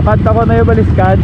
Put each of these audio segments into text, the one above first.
kay matukad ako na yung baliskad.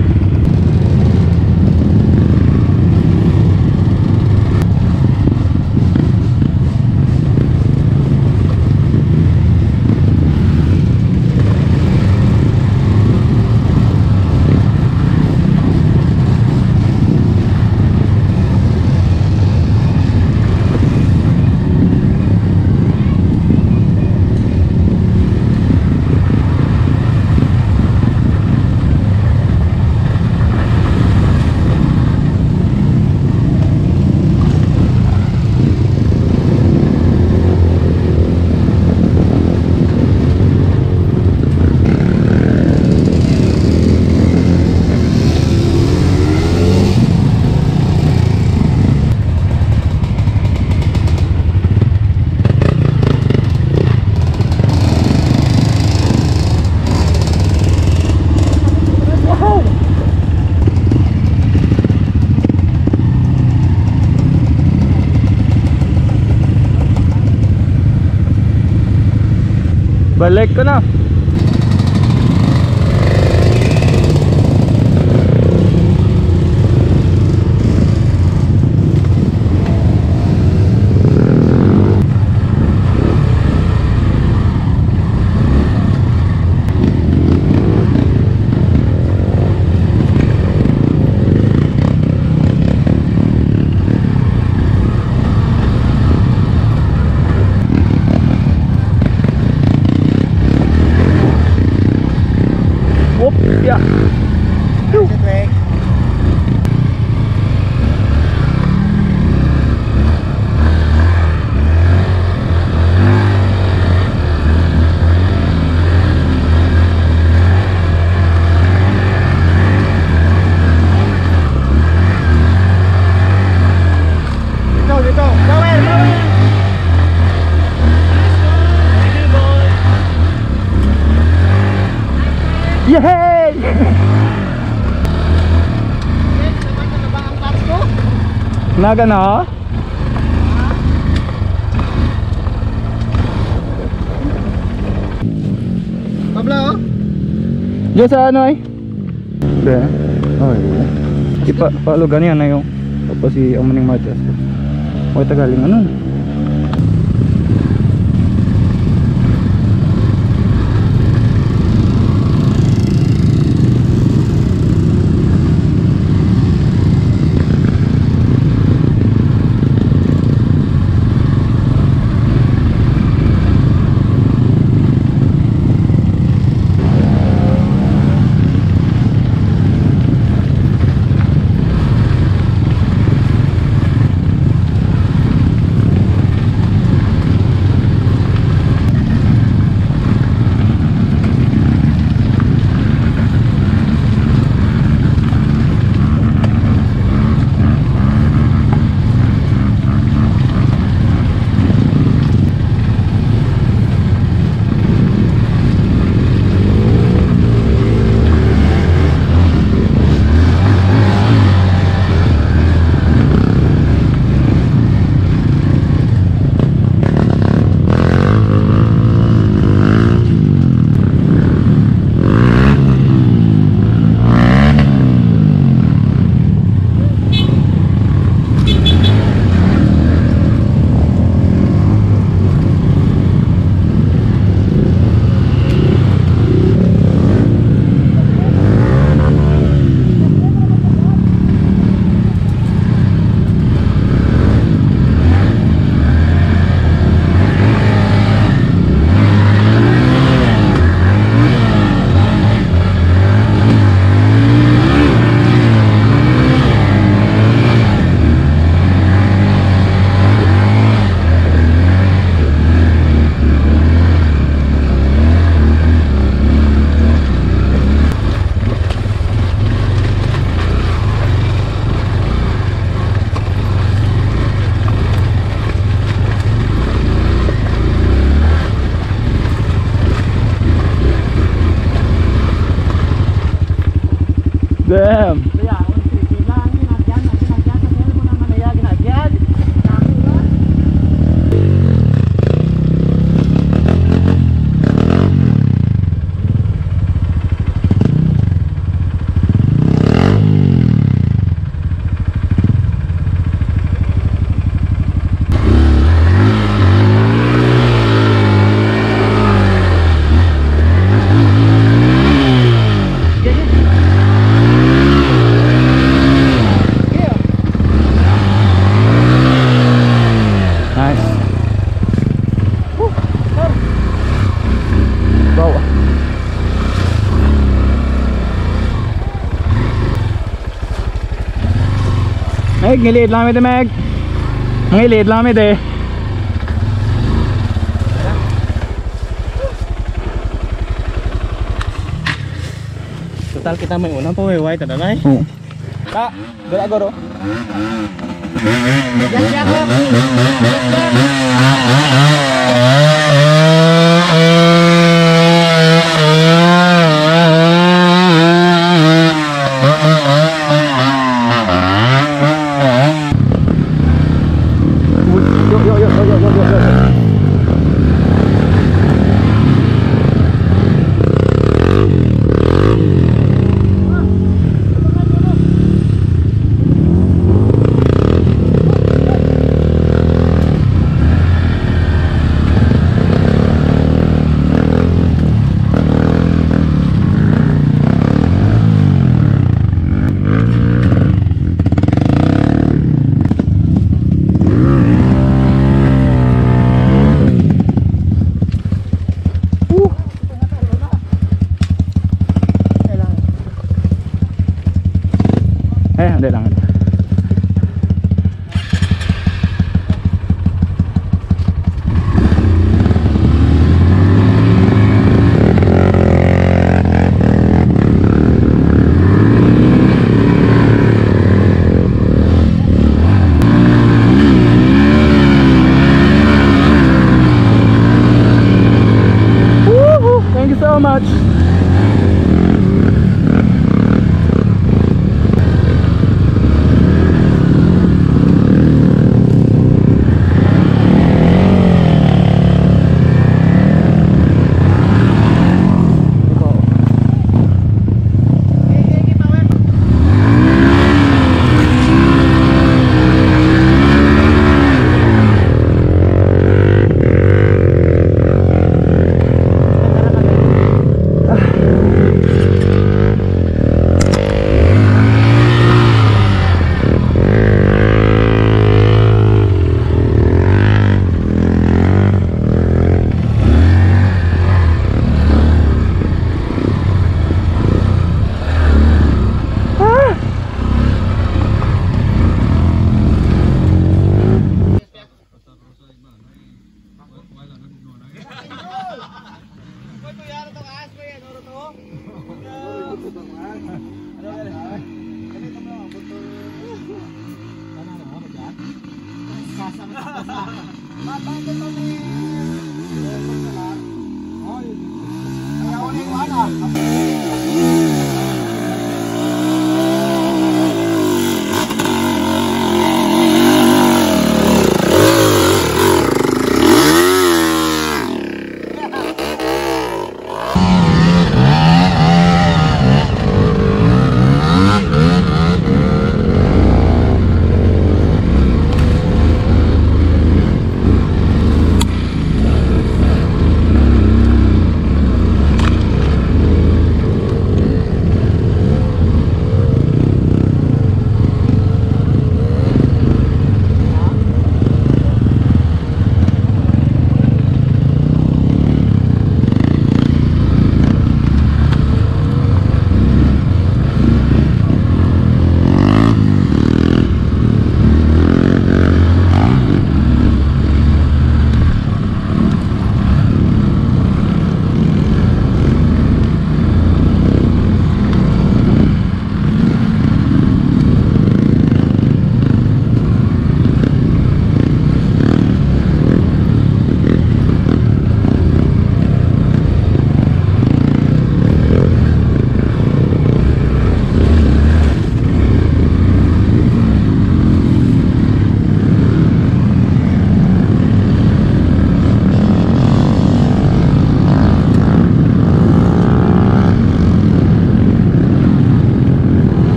Balik ko na. Yay! Naga na? Pablo, oh. Diyan sa ano ay? Hindi. Okay. Ipa, palo ganyan na yung tapos si Amaning Martes. Okay, tagaling ano? ngilid lang ito Meg ngilid lang ito eh total kita may unang pawiway ito ano, na eh oo. Ka gala goro Jangan